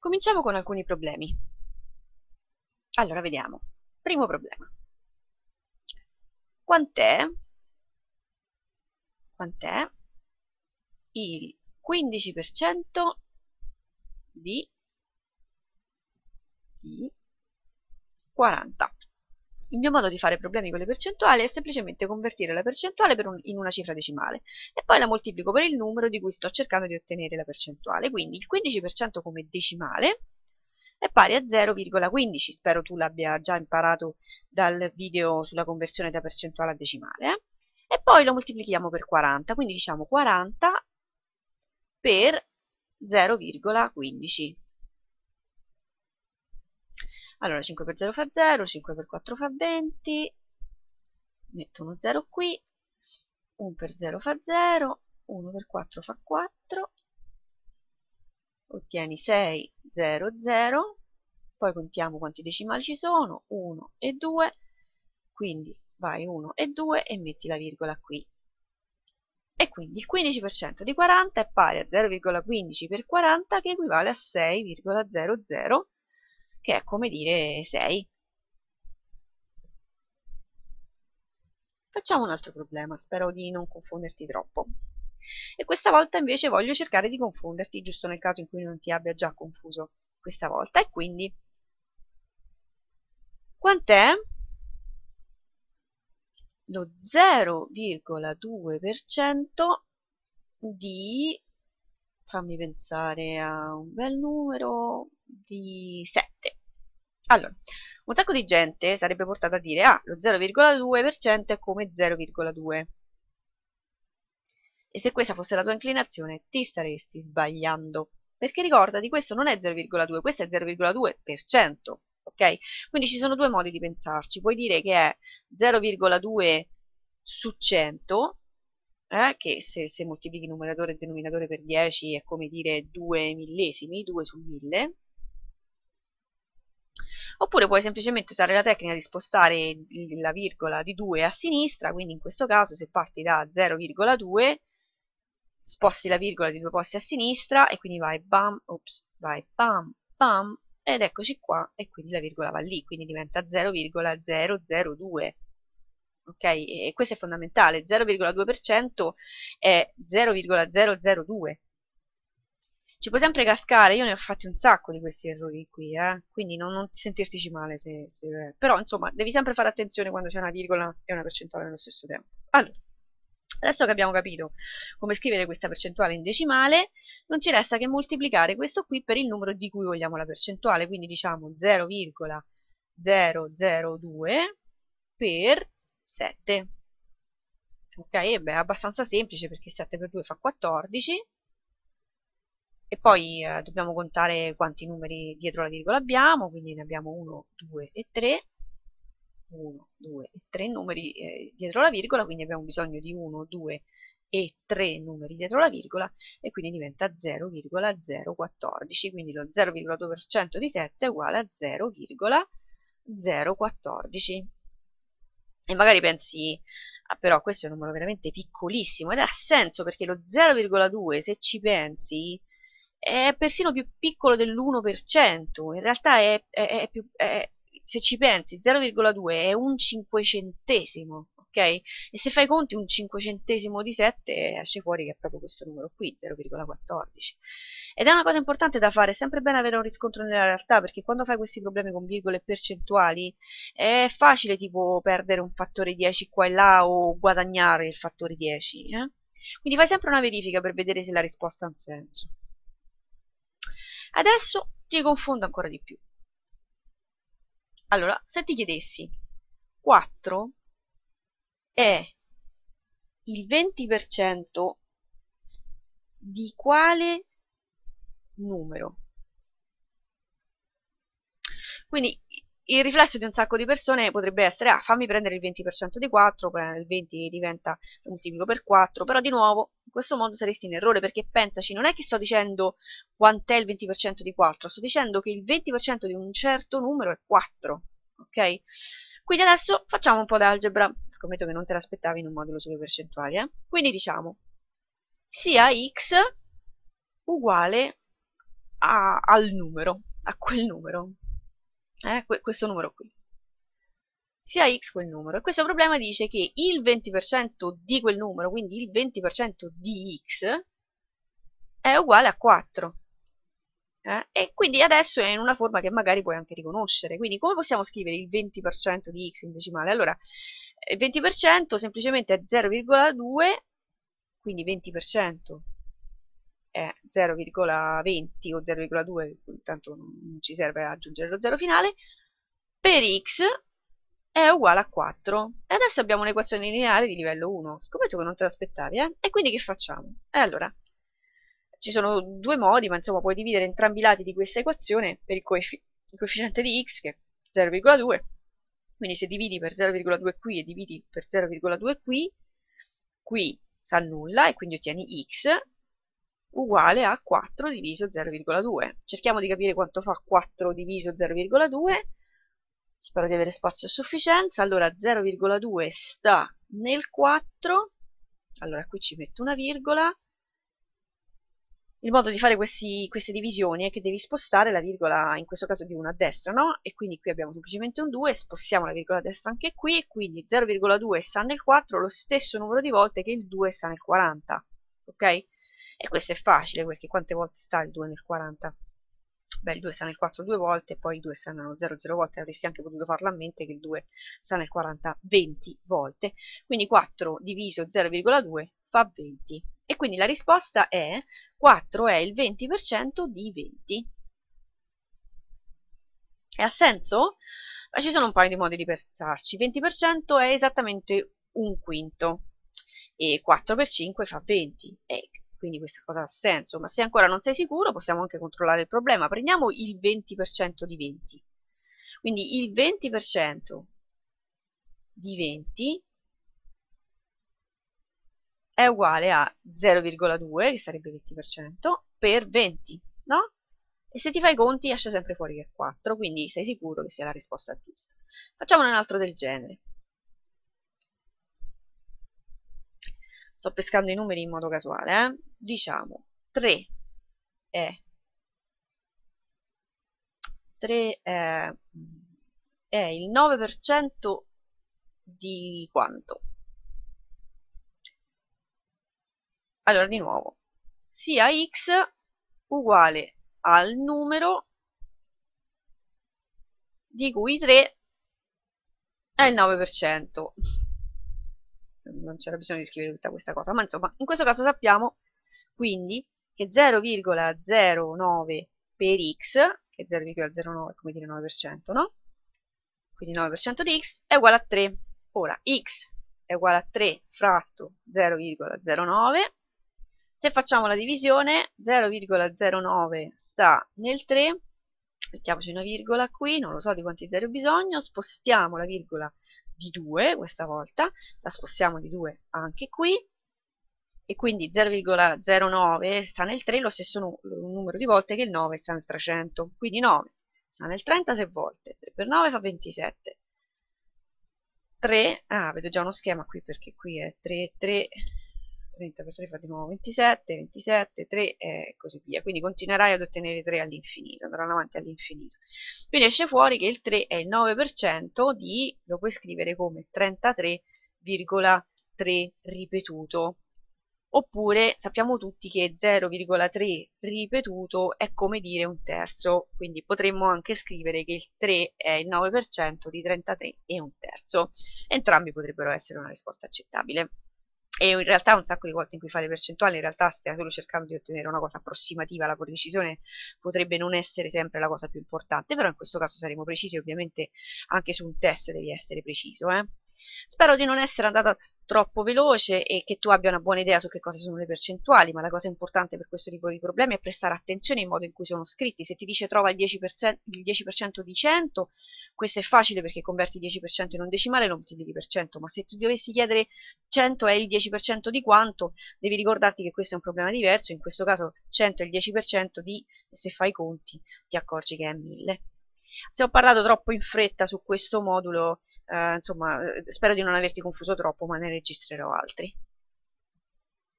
Cominciamo con alcuni problemi. Allora, vediamo. Primo problema. Quant'è quant'è il 15% di, di 40. Il mio modo di fare problemi con le percentuali è semplicemente convertire la percentuale un, in una cifra decimale e poi la moltiplico per il numero di cui sto cercando di ottenere la percentuale. Quindi il 15% come decimale è pari a 0,15. Spero tu l'abbia già imparato dal video sulla conversione da percentuale a decimale. Eh? E poi lo moltiplichiamo per 40, quindi diciamo 40 per 0,15. Allora 5 per 0 fa 0, 5 per 4 fa 20, metto uno 0 qui, 1 per 0 fa 0, 1 per 4 fa 4, ottieni 6, 0, 0, poi contiamo quanti decimali ci sono, 1 e 2, quindi vai 1 e 2 e metti la virgola qui. E quindi il 15% di 40 è pari a 0,15 per 40 che equivale a 6,00 che è come dire 6. Facciamo un altro problema, spero di non confonderti troppo. E questa volta invece voglio cercare di confonderti, giusto nel caso in cui non ti abbia già confuso questa volta. E quindi, quant'è lo 0,2% di, fammi pensare a un bel numero, di 7. Allora, un sacco di gente sarebbe portata a dire, ah, lo 0,2% è come 0,2. E se questa fosse la tua inclinazione, ti staresti sbagliando. Perché ricordati, questo non è 0,2, questo è 0,2% ok? Quindi ci sono due modi di pensarci. Puoi dire che è 0,2 su 100, eh, che se, se moltiplichi numeratore e denominatore per 10 è come dire 2 millesimi, 2 su 1000. Oppure puoi semplicemente usare la tecnica di spostare la virgola di 2 a sinistra, quindi in questo caso se parti da 0,2 sposti la virgola di due posti a sinistra e quindi vai bam, ops, vai bam, bam, ed eccoci qua e quindi la virgola va lì, quindi diventa 0,002. Ok? E questo è fondamentale, 0,2% è 0,002. Ci puoi sempre cascare, io ne ho fatti un sacco di questi errori qui, eh? quindi non, non sentirtici male se, se... Però insomma, devi sempre fare attenzione quando c'è una virgola e una percentuale nello stesso tempo. Allora, Adesso che abbiamo capito come scrivere questa percentuale in decimale, non ci resta che moltiplicare questo qui per il numero di cui vogliamo la percentuale, quindi diciamo 0,002 per 7. Ok, beh, è abbastanza semplice perché 7 per 2 fa 14 e poi eh, dobbiamo contare quanti numeri dietro la virgola abbiamo, quindi ne abbiamo 1, 2 e 3 1, 2 e 3 numeri eh, dietro la virgola, quindi abbiamo bisogno di 1, 2 e 3 numeri dietro la virgola e quindi diventa 0,014, quindi lo 0,2% di 7 è uguale a 0,014. E magari pensi, ah, però questo è un numero veramente piccolissimo ed ha senso perché lo 0,2 se ci pensi è persino più piccolo dell'1%, in realtà è, è, è, più, è se ci pensi 0,2 è un cinquecentesimo ok? E se fai conti un cinquecentesimo di 7 esce fuori che è proprio questo numero qui 0,14 ed è una cosa importante da fare è sempre bene avere un riscontro nella realtà perché quando fai questi problemi con virgole percentuali è facile tipo perdere un fattore 10 qua e là o guadagnare il fattore 10 eh? quindi fai sempre una verifica per vedere se la risposta ha un senso adesso ti confondo ancora di più allora, se ti chiedessi 4 è il 20% di quale numero? Quindi il riflesso di un sacco di persone potrebbe essere ah, fammi prendere il 20% di 4, il 20 diventa moltiplico per 4, però di nuovo in questo modo saresti in errore perché pensaci, non è che sto dicendo quant'è il 20% di 4, sto dicendo che il 20% di un certo numero è 4, ok? Quindi adesso facciamo un po' d'algebra, scommetto che non te l'aspettavi in un modulo sulle percentuali, eh? Quindi diciamo sia x uguale a, al numero, a quel numero, eh, questo numero qui sia x quel numero. E questo problema dice che il 20% di quel numero, quindi il 20% di x, è uguale a 4. Eh? E quindi adesso è in una forma che magari puoi anche riconoscere. Quindi come possiamo scrivere il 20% di x in decimale? Allora, il 20% semplicemente è 0,2, quindi 20% è 0,20 o 0,2, tanto non ci serve aggiungere lo zero finale, per x è uguale a 4. E adesso abbiamo un'equazione lineare di livello 1. Scommetto che non te l'aspettavi, eh? E quindi che facciamo? E allora, ci sono due modi, ma insomma puoi dividere entrambi i lati di questa equazione per il, coef il coefficiente di x, che è 0,2. Quindi se dividi per 0,2 qui e dividi per 0,2 qui, qui si annulla e quindi ottieni x uguale a 4 diviso 0,2. Cerchiamo di capire quanto fa 4 diviso 0,2 spero di avere spazio a sufficienza allora 0,2 sta nel 4 allora qui ci metto una virgola il modo di fare questi, queste divisioni è che devi spostare la virgola in questo caso di 1 a destra no? e quindi qui abbiamo semplicemente un 2 spostiamo la virgola a destra anche qui quindi 0,2 sta nel 4 lo stesso numero di volte che il 2 sta nel 40 ok? e questo è facile perché quante volte sta il 2 nel 40? Beh il 2 sta nel 4 due volte poi il 2 sta nello 0 0 volte avresti anche potuto farlo a mente che il 2 sta nel 40 20 volte. Quindi 4 diviso 0,2 fa 20 e quindi la risposta è 4 è il 20% di 20 e ha senso? Ma ci sono un paio di modi di pensarci. 20% è esattamente un quinto e 4 per 5 fa 20 e quindi questa cosa ha senso, ma se ancora non sei sicuro possiamo anche controllare il problema. Prendiamo il 20% di 20. Quindi il 20% di 20 è uguale a 0,2, che sarebbe 20%, per 20, no? E se ti fai i conti esce sempre fuori che è 4, quindi sei sicuro che sia la risposta giusta. Facciamone un altro del genere. Sto pescando i numeri in modo casuale, eh? diciamo 3 è 3 è, è il 9% di quanto? Allora, di nuovo, sia x uguale al numero di cui 3 è il 9% non c'era bisogno di scrivere tutta questa cosa, ma insomma, in questo caso sappiamo quindi che 0,09 per x, che è 0,09 come dire 9%, no? Quindi 9% di x è uguale a 3. Ora, x è uguale a 3 fratto 0,09. Se facciamo la divisione, 0,09 sta nel 3, mettiamoci una virgola qui, non lo so di quanti zero ho bisogno, spostiamo la virgola di 2 questa volta, la spostiamo di 2 anche qui e quindi 0,09 sta nel 3 lo stesso numero di volte che il 9 sta nel 300, quindi 9 sta nel 36 volte, 3 per 9 fa 27. 3, ah vedo già uno schema qui perché qui è 3, 3, 30 per 3 fa di nuovo 27, 27, 3 e così via. Quindi continuerai ad ottenere 3 all'infinito, andranno avanti all'infinito. Quindi esce fuori che il 3 è il 9% di, lo puoi scrivere come 33,3 ripetuto. Oppure sappiamo tutti che 0,3 ripetuto è come dire un terzo, quindi potremmo anche scrivere che il 3 è il 9% di 33 e un terzo. Entrambi potrebbero essere una risposta accettabile e in realtà un sacco di volte in cui fai le percentuali in realtà stai solo cercando di ottenere una cosa approssimativa, la precisione potrebbe non essere sempre la cosa più importante, però in questo caso saremo precisi, ovviamente anche su un test devi essere preciso. Eh? Spero di non essere andata troppo veloce e che tu abbia una buona idea su che cosa sono le percentuali, ma la cosa importante per questo tipo di problemi è prestare attenzione al modo in cui sono scritti. Se ti dice trova il 10%, il 10 di 100, questo è facile perché converti il 10% in un decimale e lo moltiplichi per 100, ma se tu dovessi chiedere 100 è il 10% di quanto, devi ricordarti che questo è un problema diverso, in questo caso 100 è il 10% di, se fai i conti ti accorgi che è 1000. Se ho parlato troppo in fretta su questo modulo, eh, insomma, eh, spero di non averti confuso troppo, ma ne registrerò altri.